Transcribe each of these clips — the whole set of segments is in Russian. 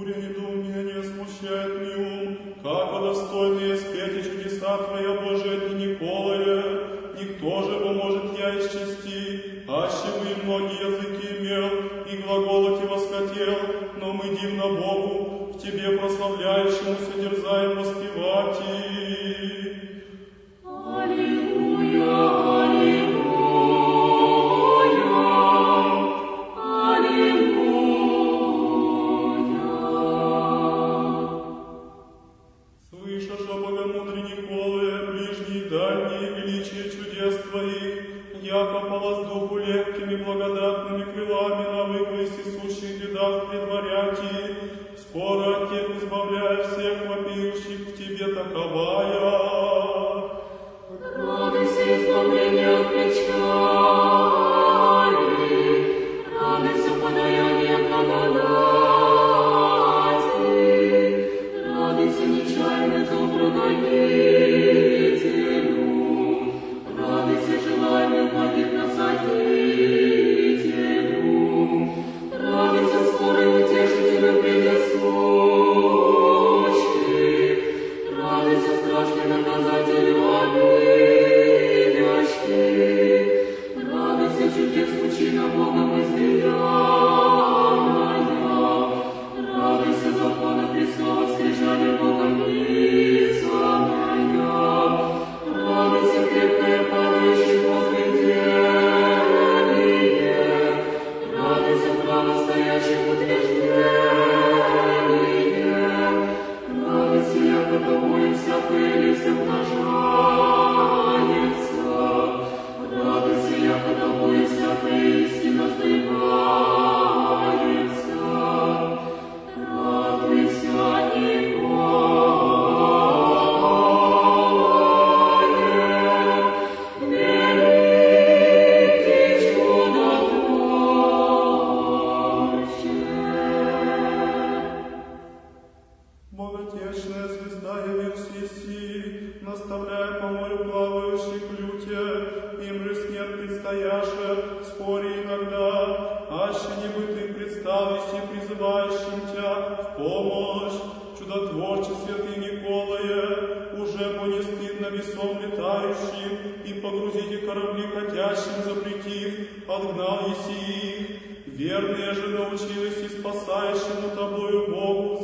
буря недоумения смущает. ставящим призывающим Тебя в помощь, чудотворче святый Николая, уже понесли на весом летающим и погрузите корабли ходящим запретив, отгнал еси их. Верные же научились и спасающему Тобою Богу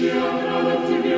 Christian,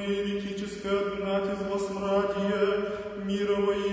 богохульное еретическое отгнать из злосмрадия, мира воистину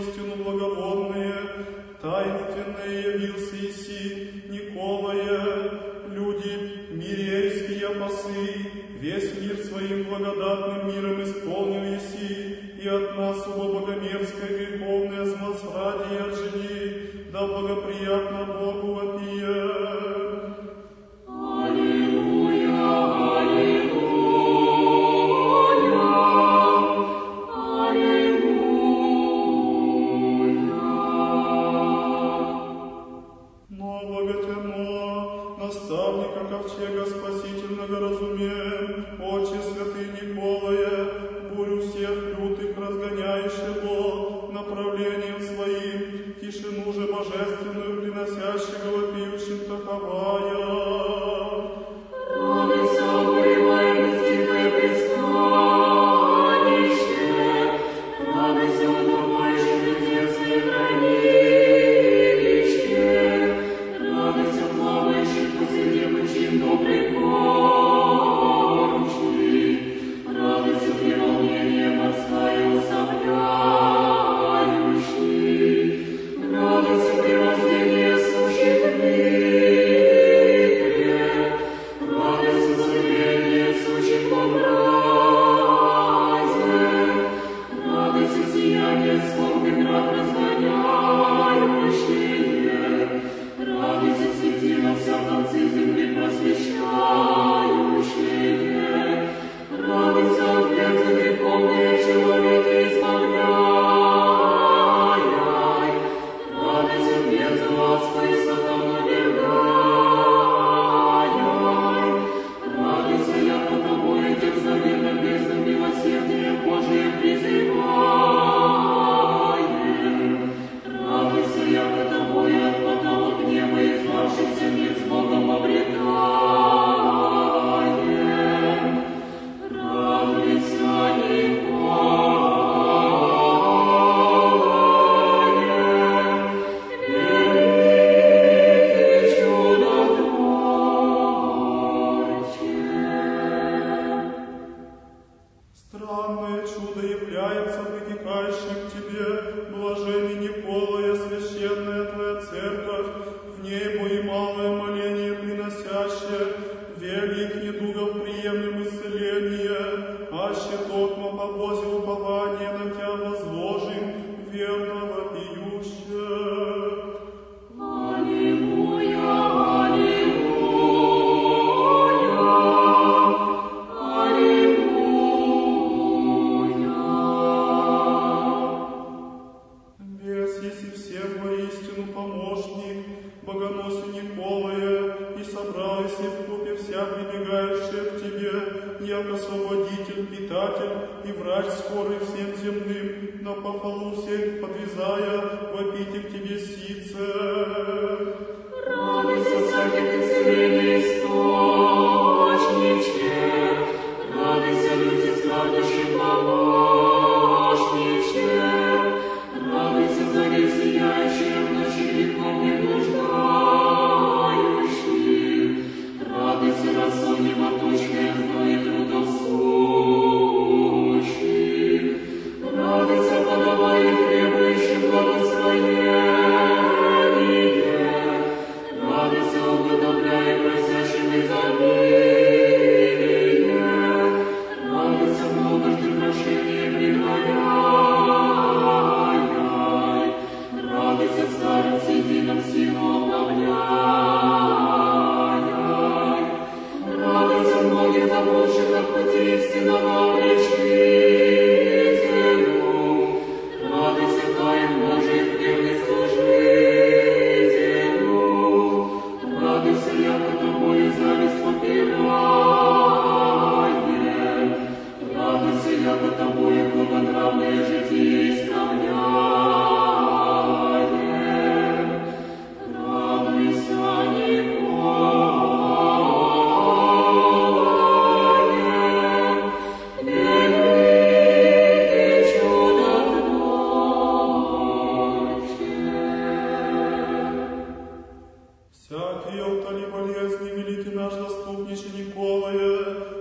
всякие утоли болезни, великий наш заступниче Николая,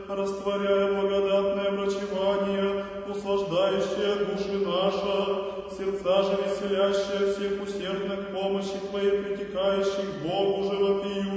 растворяя благодатное врачевание, услаждающее души наша, сердца же веселящее всех усердно к помощи Твоей, притекающих Богу живопию,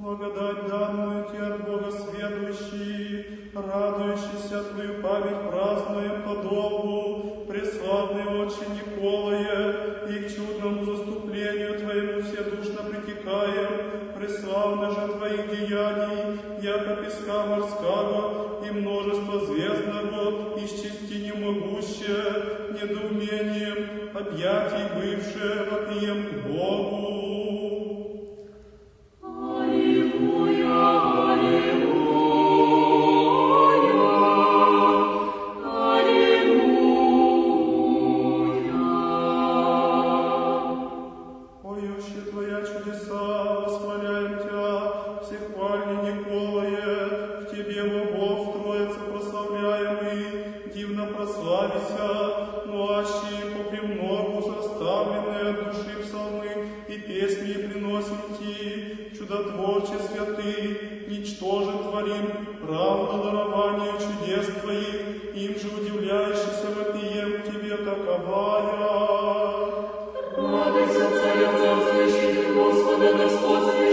Благодать данную Тебе от Бога сведущий, радующийся Твою память празднуем подолгу, преславный Отче Николая, и к чудному заступлению Твоему вседушно притекаем, преславно же Твоих деяний, яко песка морского и множество звездного, из части немогуще, недоумением, объятий бывшего прием к Богу. Christus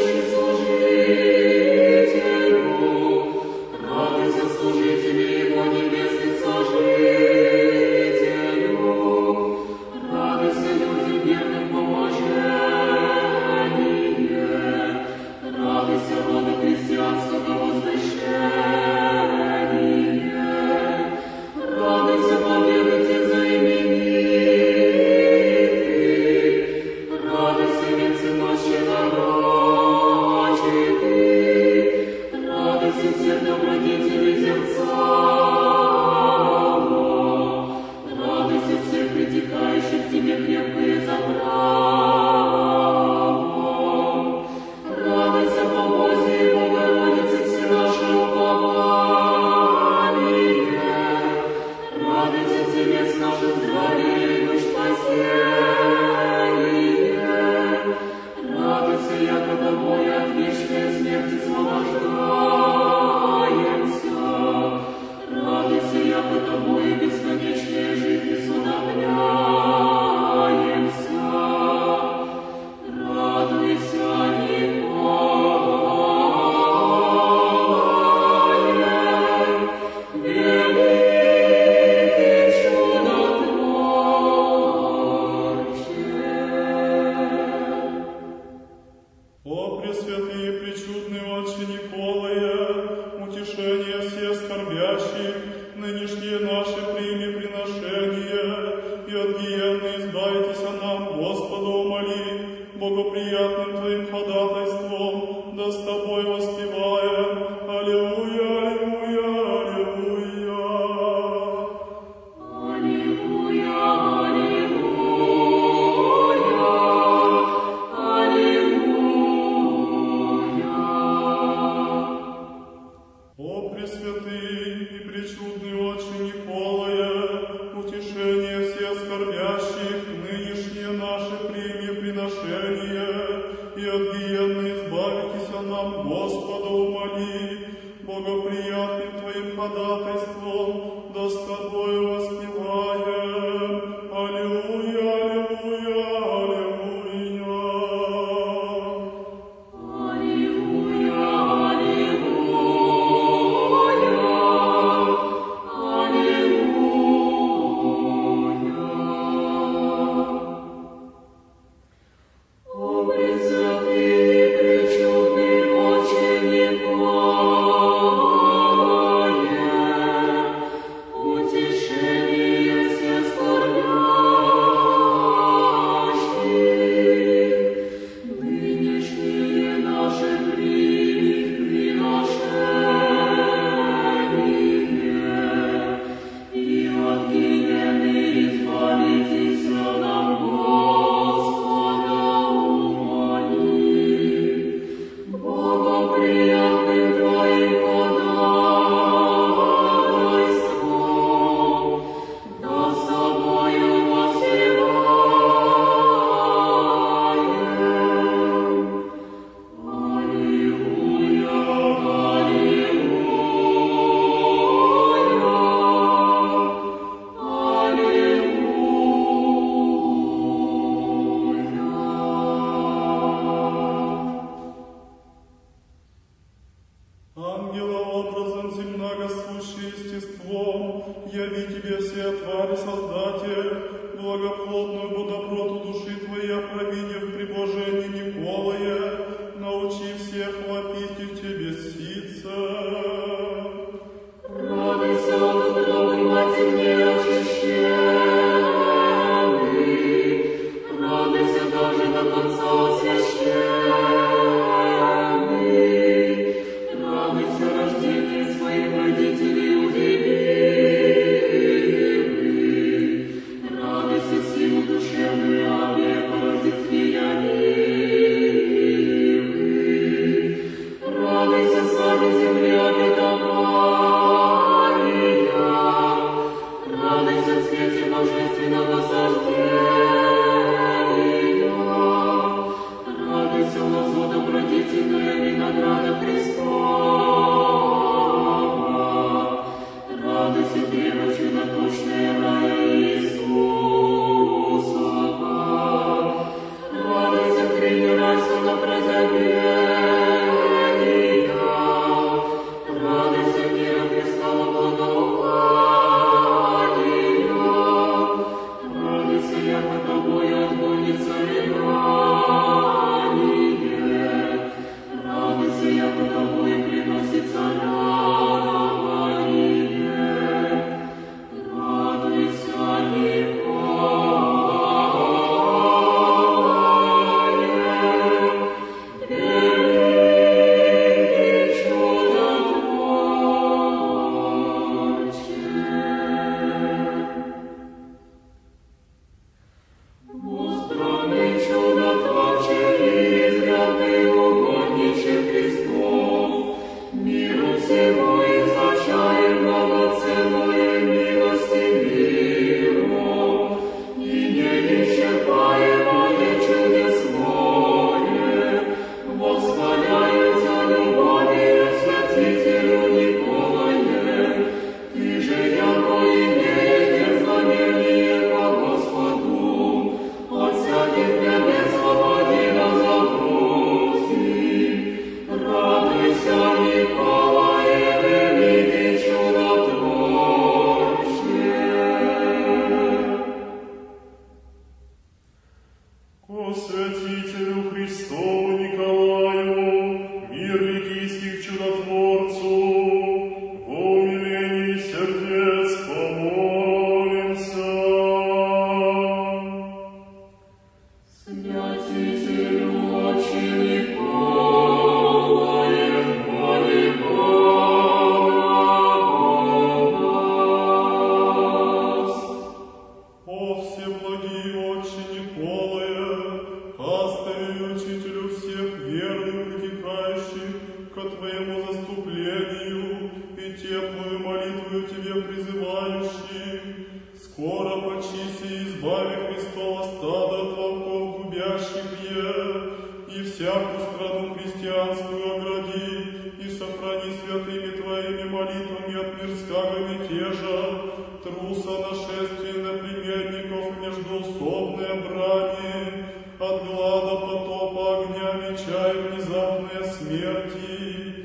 мирского мятежа, труса нашествия наплеменников междоусобной брани, от глада потопа огня меча и внезапной смерти.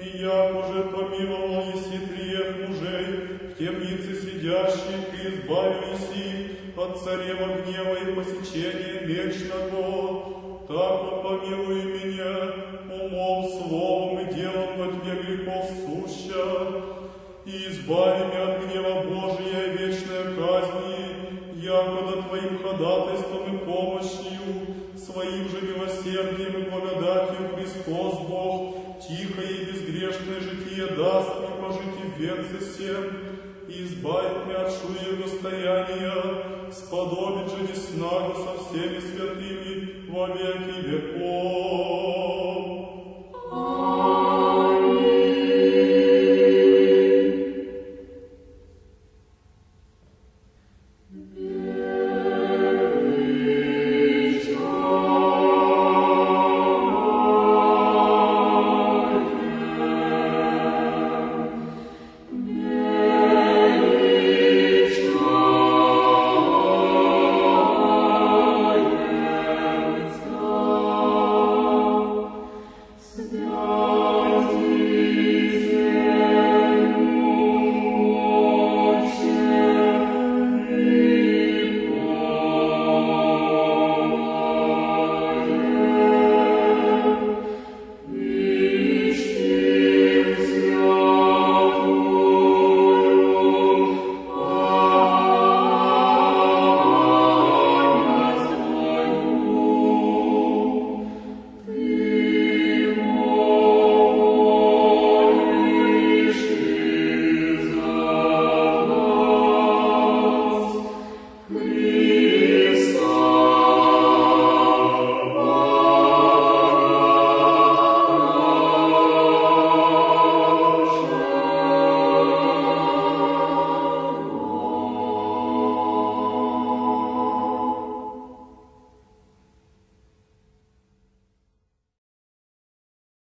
И я уже помиловал еси триех мужей, в темнице сидящих, и избавил от царева гнева и посечения вечного. Так вот помилуй меня избави меня от гнева Божия и вечной казни, якобы Твоим ходатайством и помощью, своим же милосердием и благодатью Христос Бог, тихое и безгрешное житие даст мне прожить и в веце всем, и избавит меня от шуего стояния, сподобит же неснагу со всеми святыми во веки веков.